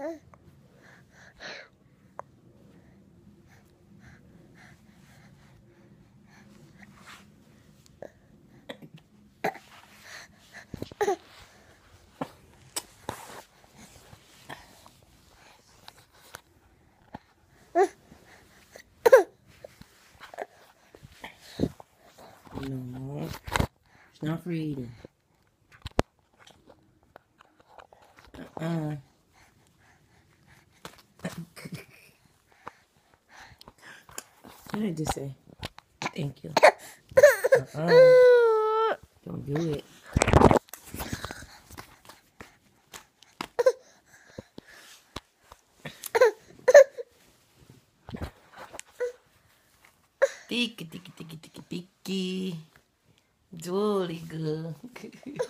No, it's not for eating. Uh-uh. What did I just say? Thank you. Uh-uh. Don't do it. Tiki, tiki, tiki, tiki, tiki. Jolly good.